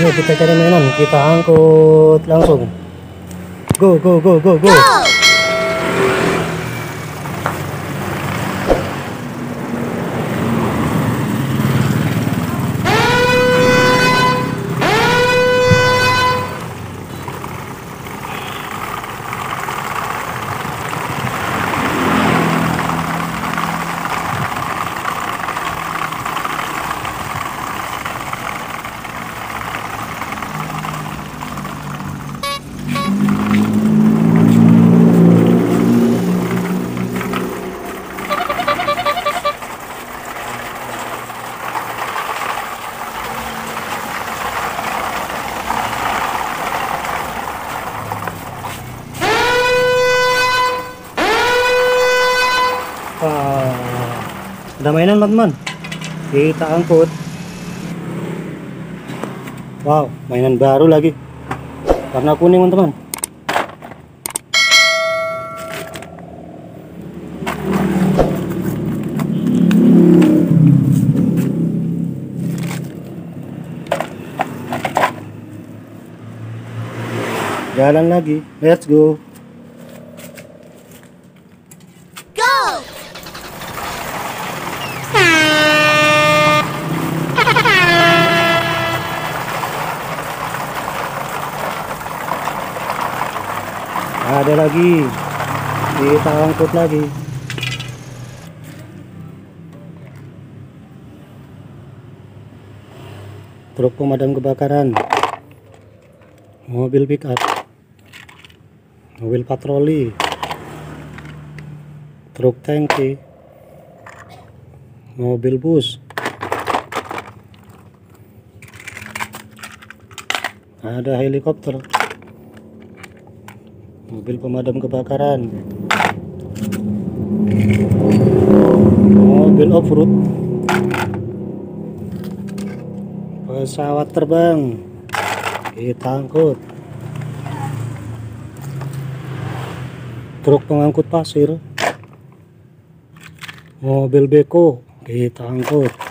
Yuk kita cari mainan, kita angkut langsung. Go go go go go. Wah, ada mainan teman-teman. Kita angkut. Wow, mainan baru lagi. Warna kuning teman-teman. Jalan lagi. Let's go. Go! Ada lagi. Kita angkut lagi. Truk pemadam kebakaran. Mobil pick up. Mobil patroli. Truk tangki. Mobil bus. Ada helikopter mobil pemadam kebakaran. Mobil off-road. Pesawat terbang. Kita angkut. Truk pengangkut pasir. Mobil beko. Kita angkut